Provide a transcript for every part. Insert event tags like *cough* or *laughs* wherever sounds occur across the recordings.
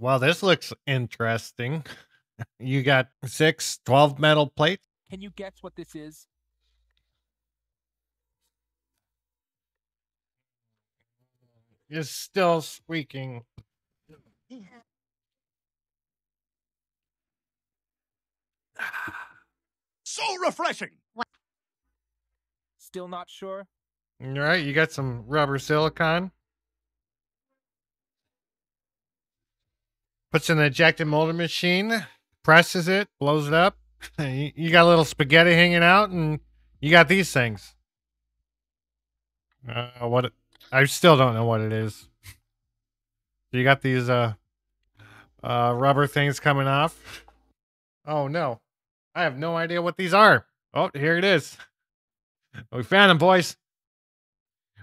Well, this looks interesting. You got six 12 metal plates. Can you guess what this is? Is still squeaking. *sighs* So refreshing. Still not sure? All right, you got some rubber silicon. Puts in the ejected molding machine, presses it, blows it up. *laughs* You you got a little spaghetti hanging out, and you got these things. Uh, what? it- I still don't know what it is. *laughs* You got these uh, uh, rubber things coming off. Oh no, I have no idea what these are. Oh, here it is. *laughs* We found them, boys.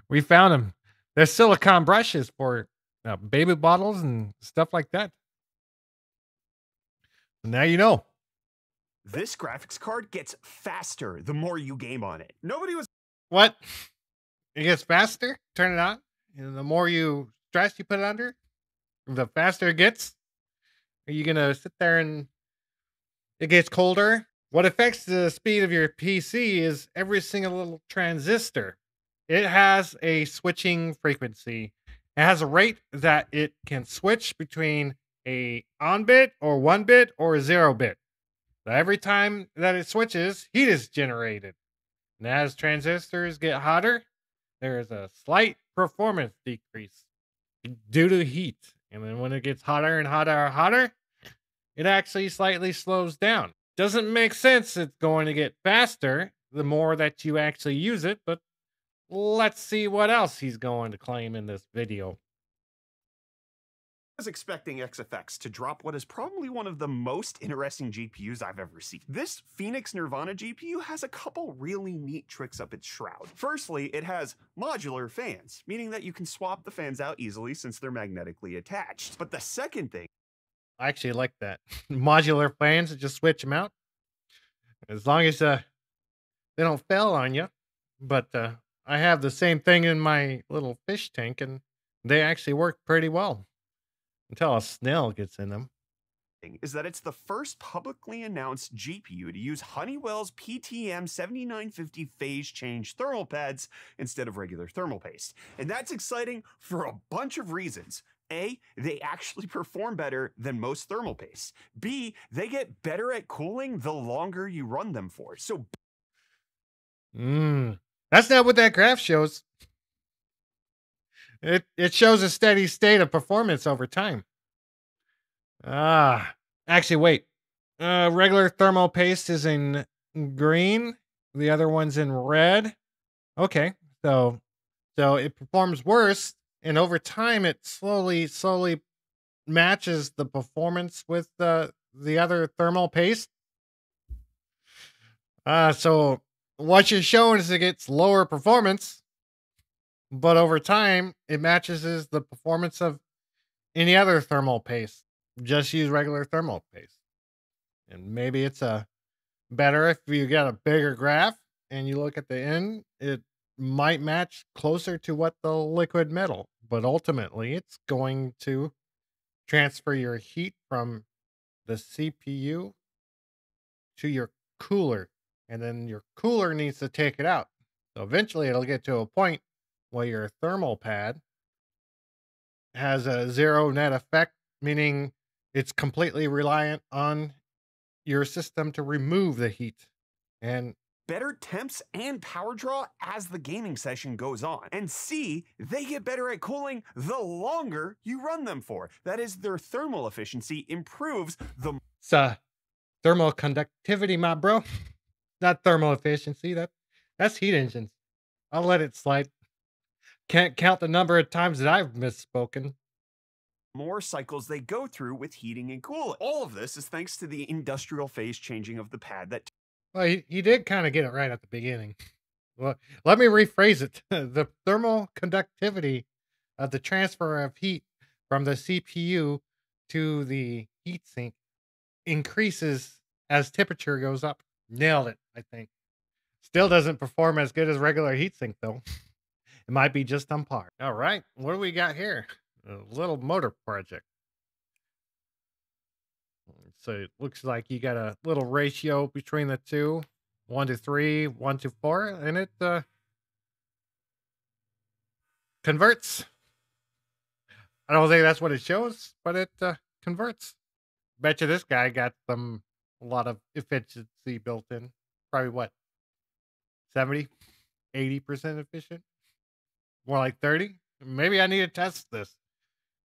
We found them. They're silicone brushes for uh, baby bottles and stuff like that. Now you know. This graphics card gets faster the more you game on it. Nobody was What? It gets faster. Turn it on. And the more you stress you put it under, the faster it gets. Are you gonna sit there and it gets colder? What affects the speed of your PC is every single little transistor. It has a switching frequency. It has a rate that it can switch between a on bit or one bit or a zero bit. So every time that it switches, heat is generated. And as transistors get hotter, there is a slight performance decrease due to heat. And then when it gets hotter and hotter and hotter, it actually slightly slows down. Doesn't make sense it's going to get faster the more that you actually use it, but let's see what else he's going to claim in this video. Was expecting XFX to drop what is probably one of the most interesting GPUs I've ever seen. This Phoenix Nirvana GPU has a couple really neat tricks up its shroud. Firstly, it has modular fans, meaning that you can swap the fans out easily since they're magnetically attached. But the second thing I actually like that. *laughs* Modular fans, just switch them out. As long as uh, they don't fail on you. But uh, I have the same thing in my little fish tank, and they actually work pretty well until a snail gets in them. is that it's the first publicly announced GPU to use Honeywell's PTM 7950 phase change thermal pads instead of regular thermal paste. And that's exciting for a bunch of reasons. A, they actually *laughs* perform better than most thermal pastes. B, they get better at cooling the longer you run them for. So Mm, that's not what that graph shows. It it shows a steady state of performance over time. Ah, actually, wait. Uh, regular thermal paste is in green. The other one's in red. Okay, so so it performs worse, and over time, it slowly slowly matches the performance with the the other thermal paste. Uh, so what you're showing is it gets lower performance, but over time it matches the performance of any other thermal paste. Just use regular thermal paste. And maybe it's a better if you get a bigger graph and you look at the end, it might match closer to what the liquid metal, but ultimately it's going to transfer your heat from the CPU to your cooler and then your cooler needs to take it out. So eventually it'll get to a point where your thermal pad has a zero net effect, meaning it's completely reliant on your system to remove the heat. And better temps and power draw as the gaming session goes on. And C, they get better at cooling the longer you run them for. That is, their thermal efficiency improves the it's uh, thermal conductivity, my bro. *laughs* Not thermal efficiency. That that's heat engines. I'll let it slide. Can't count the number of times that I've misspoken. more cycles they go through with heating and cooling. All of this is thanks to the industrial phase changing of the pad that Well, he, he did kind of get it right at the beginning. Well, let me rephrase it. *laughs* the thermal conductivity of the transfer of heat from the CPU to the heatsink increases as temperature goes up. Nailed it, I think. Still doesn't perform as good as regular heatsink, though. *laughs* it might be just on par. All right, what do we got here? A little motor project. So it looks like you got a little ratio between the two, one to three, one to four, and it uh, converts. I don't think that's what it shows, but it uh, converts. Bet you this guy got some a lot of efficiency built in. Probably what 70, 80% efficient? More like 30? Maybe I need to test this.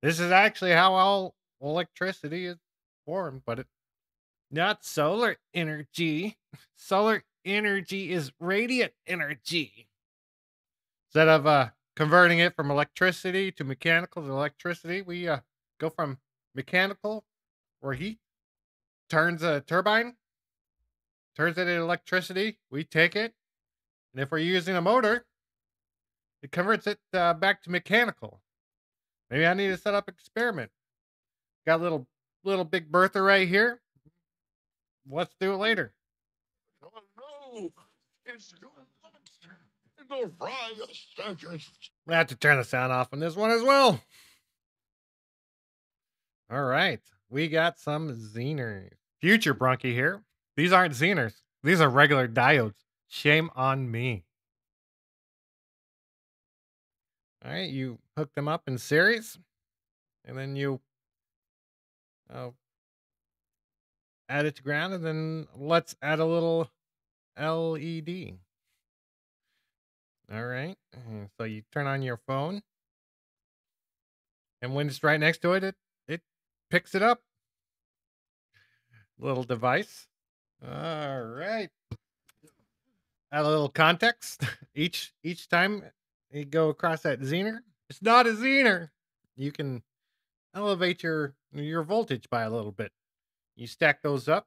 This is actually how all electricity is formed, but it not solar energy. *laughs* Solar energy is radiant energy. Instead of uh converting it from electricity to mechanical to electricity, we uh go from mechanical where heat turns a turbine, turns it into electricity. We take it, and if we're using a motor, it converts it uh, back to mechanical. Maybe I need to set up an experiment. Got a little little big Bertha right here. Let's do it later. Oh no! It's the fry circus. I have to turn the sound off on this one as well. All right, we got some Zeners. Future Brunky here. These aren't Zeners. These are regular diodes. Shame on me. All right, you hook them up in series, and then you uh, add it to ground, and then let's add a little LED. All right, so you turn on your phone, and when it's right next to it, it it picks it up. Little device. All right. Add a little context *laughs* each each time you go across that zener. It's not a zener. You can elevate your your voltage by a little bit. You stack those up.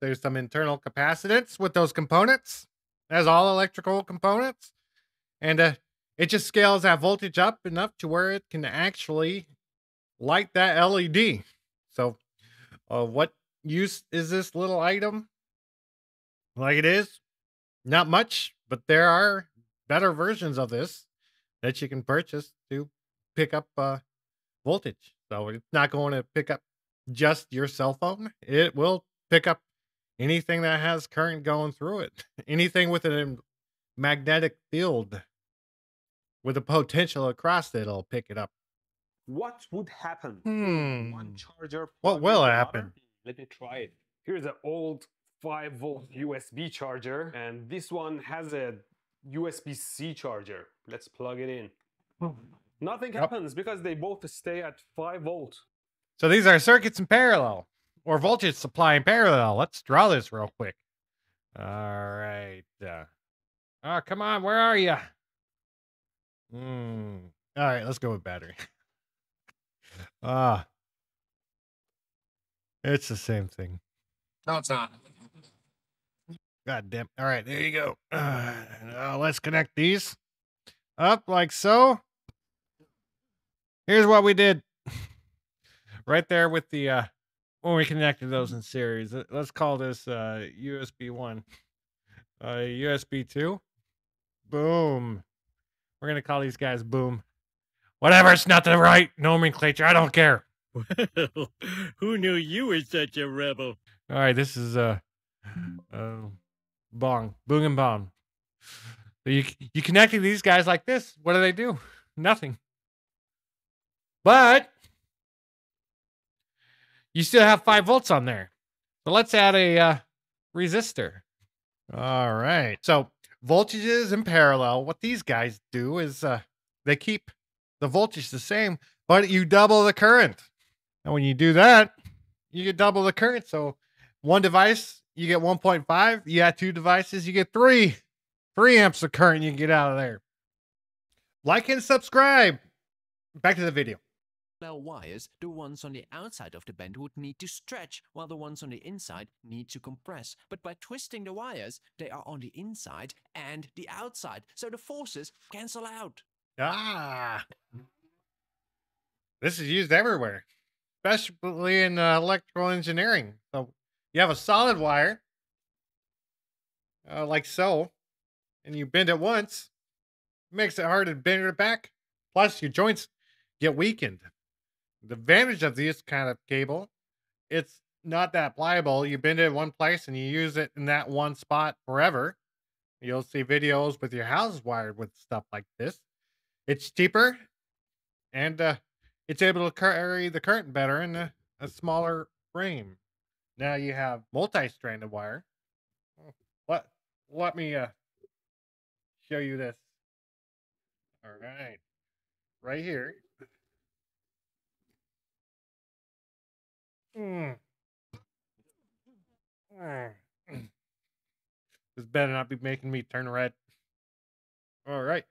There's some internal capacitance with those components, as all electrical components, and uh, it just scales that voltage up enough to where it can actually light that LED. So, uh, what use is this little item? Like it is, not much, but there are better versions of this that you can purchase to pick up uh, voltage. So it's not going to pick up just your cell phone. It will pick up anything that has current going through it, *laughs* anything with a magnetic field with a potential across it, it'll pick it up. What would happen? Hmm. One charger. What will happen? Let me try it. Here's an old 5 volt USB charger, and this one has a USB C charger. Let's plug it in. Nothing Yep. happens because they both stay at 5 volt. So these are circuits in parallel or voltage supply in parallel. Let's draw this real quick. All right. Uh, oh, come on. Where are you? Hmm. All right. Let's go with battery. *laughs* Ah. it's the same thing. No, it's not. God damn. All right. There you go. *sighs* Uh, let's connect these up like so. Here's what we did *laughs* right there with the uh when we connected those in series. Let- Let's call this uh USB 1. Uh USB 2. Boom. We're going to call these guys boom. Whatever, it's not the right nomenclature. I don't care. *laughs* Well, who knew you were such a rebel? All right, this is uh, *gasps* uh bong, boom and bong. So you you connecting these guys like this. What do they do? *laughs* Nothing. But you still have five volts on there. So let's add a uh, resistor. All right. So voltages in parallel. What these guys do is uh, they keep the voltage the same, but you double the current. And when you do that, you get double the current. So one device, you get 1.5. You add two devices, you get three. Three amps of current you can get out of there. Like and subscribe. Back to the video. parallel wires, the ones on the outside of the bend would need to stretch, while the ones on the inside need to compress. But by twisting the wires, they are on the inside and the outside, so the forces cancel out. Ah. This is used everywhere, especially in uh, electrical engineering. So you have a solid wire, uh, like so, and you bend it once, makes it hard to bend it back. Plus, your joints get weakened. The advantage of this kind of cable, it's not that pliable. You bend it in one place and you use it in that one spot forever. You'll see videos with your houses wired with stuff like this. It's cheaper and uh, it's able to carry the current better in a, a smaller frame. Now you have multi-stranded wire. Let let me uh, show you this. All right, right here. Mm. Mm. *clears throat* This better not be making me turn red. All right.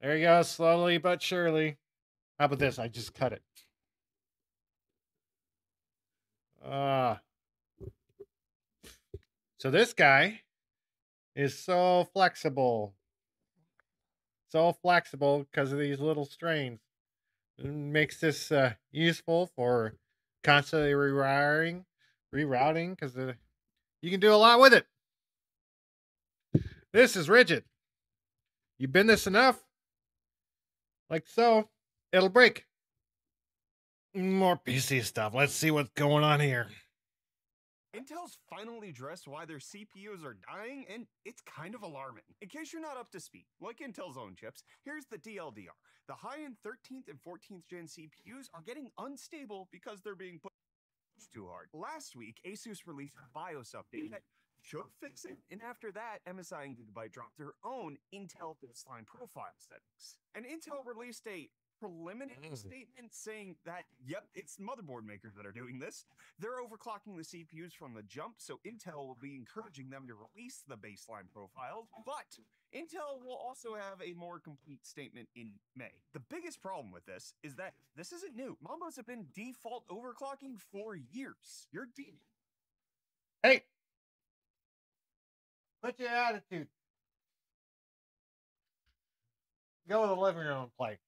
There you go, slowly but surely. How about this? I just cut it. Ah. so this guy is so flexible. So flexible because of these little strains. It makes this uh, useful for constantly rewiring, rerouting, because you can do a lot with it. This is rigid. You bend this enough, like so, it'll break. More PC stuff. Let's see what's going on here. Intel's finally addressed why their CPUs are dying, and it's kind of alarming. In case you're not up to speed, like Intel's own chips, here's the TLDR. The high-end 13th and 14th gen CPUs are getting unstable because they're being put too hard. Last week, Asus released a BIOS update that should fix it, and after that, MSI and Gigabyte dropped their own Intel baseline profile settings. And Intel released a preliminary Mm. statement saying that, yep, it's motherboard makers that are doing this. They're overclocking the CPUs from the jump, so Intel will be encouraging them to release the baseline profiles, but Intel will also have a more complete statement in May. The biggest problem with this is that this isn't new. Mambos have been default overclocking for years. You're de- Hey, what's your attitude? Go to the living room and play.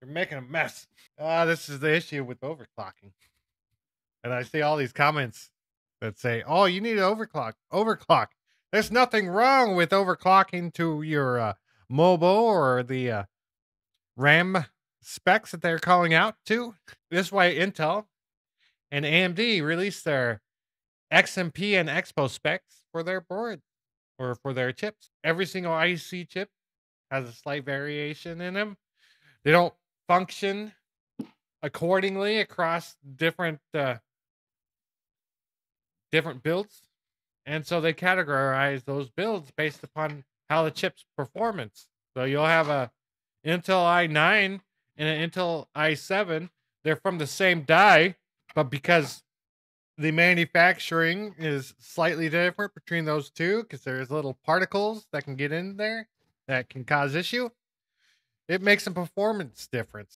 You're making a mess. Ah, this is the issue with overclocking. And I see all these comments that say, "Oh, you need to overclock, overclock." There's nothing wrong with overclocking to your uh, mobile or the uh, RAM specs that they're calling out to. This is why Intel and AMD released their XMP and Expo specs for their board or for their chips. Every single IC chip has a slight variation in them. They don't function accordingly across different uh, different builds, and so they categorize those builds based upon how the chip's performance. So you'll have a Intel i9 and an Intel i7. They're from the same die, but because the manufacturing is slightly different between those two because there's little particles that can get in there that can cause issue it makes a performance difference